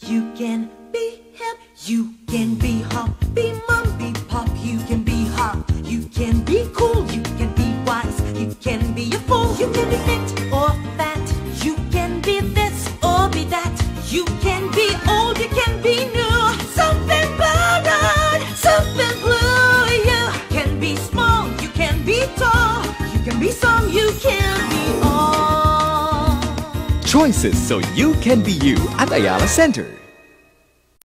You can be hip, you can be hop, be mom, be pop, you can be hot, you can be cool, you can be wise, you can be a fool, you can be fit or fat, you can be this or be that, you can be old, you can be new, something bad, something blue, you can be small, you can be tall, you can be some, you can. Choices so you can be you at Ayala Center.